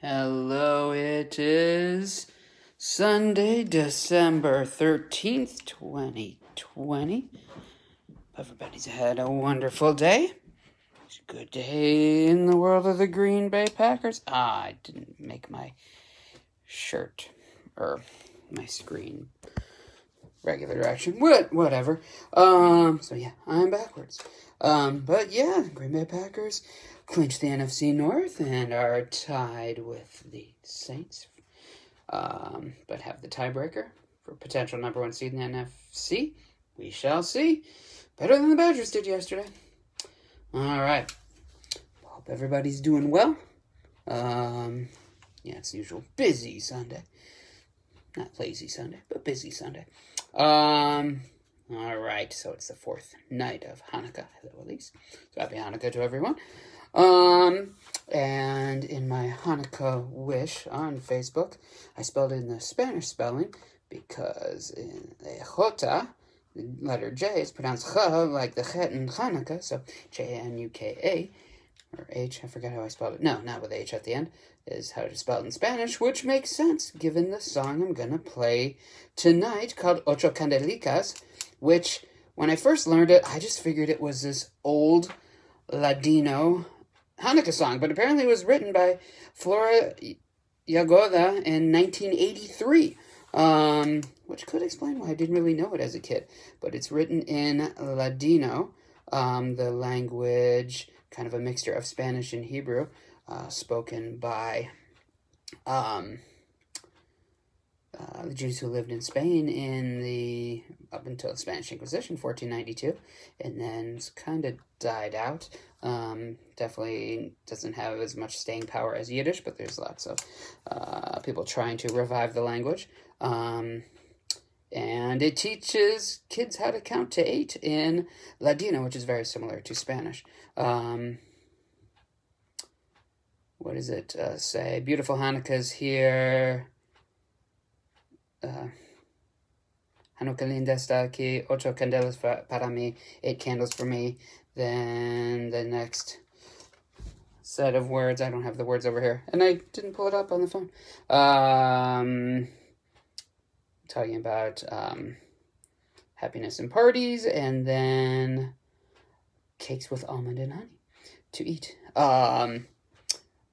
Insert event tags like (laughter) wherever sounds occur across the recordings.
Hello, it is Sunday, December 13th, 2020. Everybody's had a wonderful day. It's a good day in the world of the Green Bay Packers. Ah, I didn't make my shirt or my screen regular direction. What, whatever. Um, so yeah, I'm backwards. Um, but yeah, Green Bay Packers clinched the NFC North and are tied with the Saints. Um, but have the tiebreaker for potential number one seed in the NFC. We shall see. Better than the Badgers did yesterday. All right. Hope everybody's doing well. Um, yeah, it's usual busy Sunday. Not lazy Sunday, but busy Sunday. Um, all right, so it's the fourth night of Hanukkah. Hello, Elise. So happy Hanukkah to everyone. Um, and in my Hanukkah wish on Facebook, I spelled in the Spanish spelling because in the Jota, the letter J is pronounced Ch like the Chet in Hanukkah, so J N U K A or H, I forget how I spelled it. No, not with H at the end, is how to spell it in Spanish, which makes sense given the song I'm gonna play tonight called Ocho Kandelikas, which when I first learned it, I just figured it was this old Ladino Hanukkah song, but apparently it was written by Flory Jagoda in 1983, um, which could explain why I didn't really know it as a kid. But it's written in Ladino, um, the language, kind of a mixture of Spanish and Hebrew, uh, spoken by um, uh, the Jews who lived in Spain in the up until the Spanish Inquisition, 1492, and then kind of died out. Um, definitely doesn't have as much staying power as Yiddish, but there's lots of uh, people trying to revive the language. Um, and it teaches kids how to count to eight in Ladino, which is very similar to Spanish. Um, what does it uh, say? Beautiful Hanukkah's here. Uh, Hanukkah linda está aquí. Ocho candelas para mí. Eight candles for me. Then the next set of words. I don't have the words over here. And I didn't pull it up on the phone. Um, talking about um, happiness and parties. And then cakes with almond and honey to eat. Um,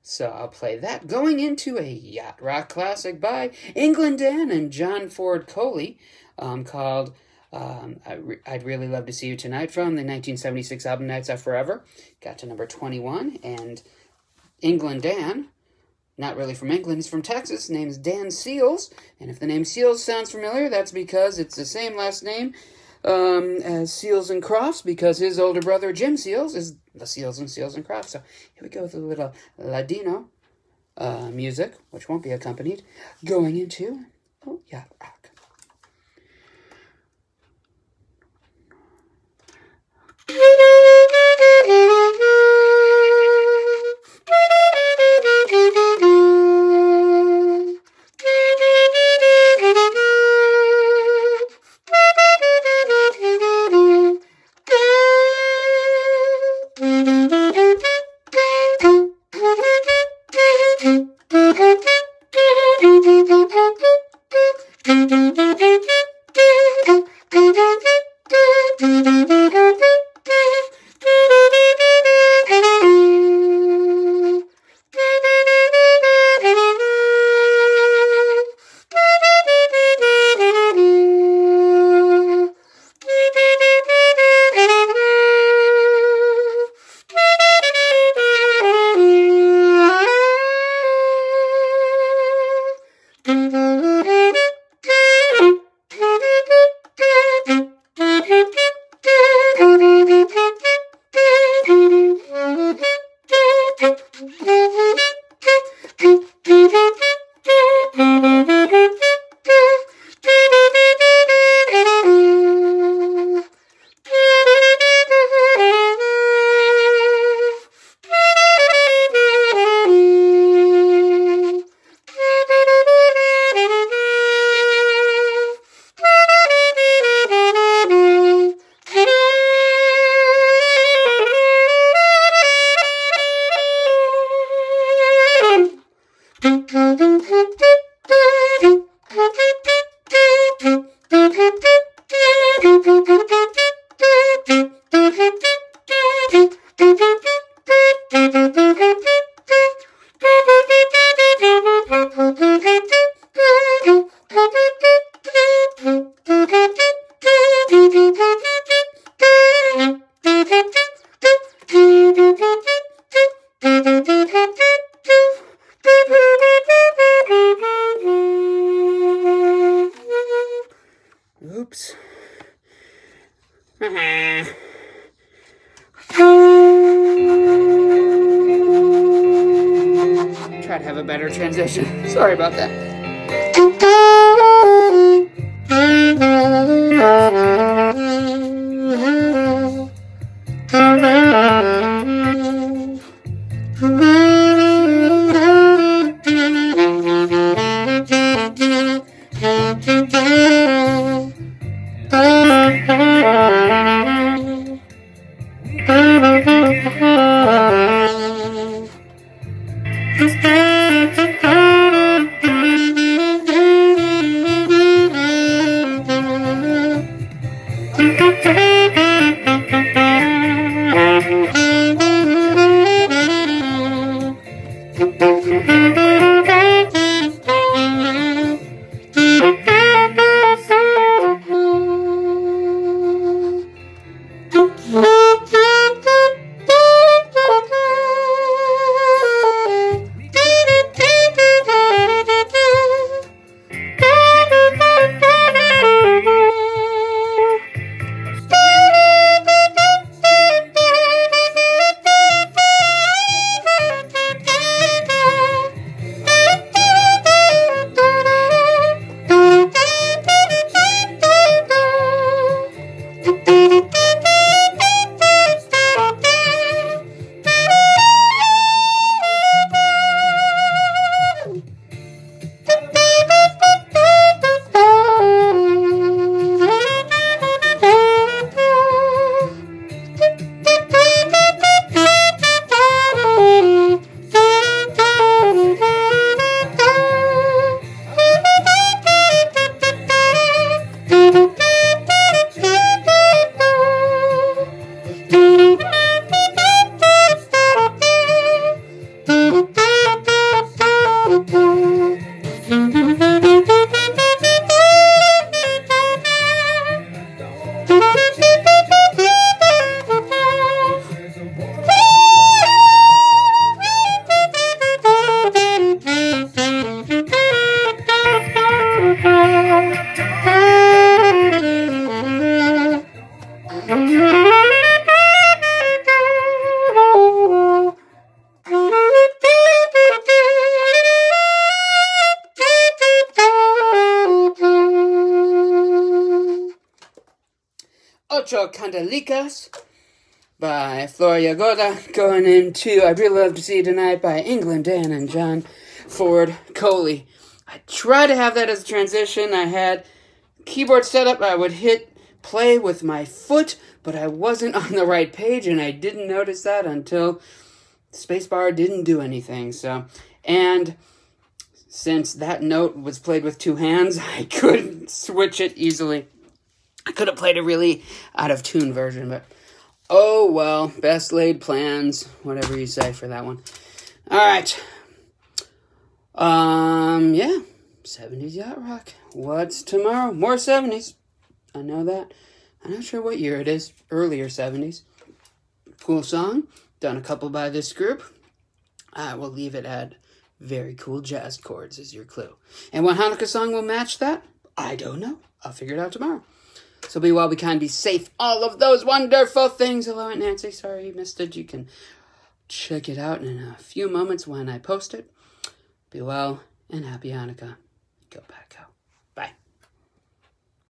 so I'll play that. Going into a yacht rock classic by England Dan and John Ford Coley um, called um, I would Really Love to See You Tonight from the 1976 album Nights Are Forever. Got to number 21. And England Dan, not really from England, he's from Texas, name's Dan Seals. And if the name Seals sounds familiar, that's because it's the same last name um, as Seals and Crofts because his older brother Jim Seals is the Seals and Seals and Crofts. So here we go with a little Ladino uh, music, which won't be accompanied, going into oh yeah rock. better transition. (laughs) Sorry about that. (laughs) Ocho Kandelikas by Flory Jagoda. Going into I'd Really Love to See You Tonight by England Dan and John Ford Coley. I tried to have that as a transition. I had keyboard setup. I would hit play with my foot, but I wasn't (laughs) on the right page, and I didn't notice that until spacebar didn't do anything. So, and since that note was played with two hands, (laughs) I couldn't switch it easily. I could have played a really out of tune version, but oh well, best laid plans, whatever you say for that one. All right. Um, yeah, 70s yacht rock. What's tomorrow? More 70s. I know that. I'm not sure what year it is. Earlier 70s. Cool song. Done a couple by this group. I will leave it at very cool jazz chords as your clue. And what Hanukkah song will match that? I don't know. I'll figure it out tomorrow. So be well, be kind, be safe. All of those wonderful things. Hello, Aunt Nancy. Sorry you missed it. You can check it out in a few moments when I post it. Be well and happy Hanukkah. Go back out.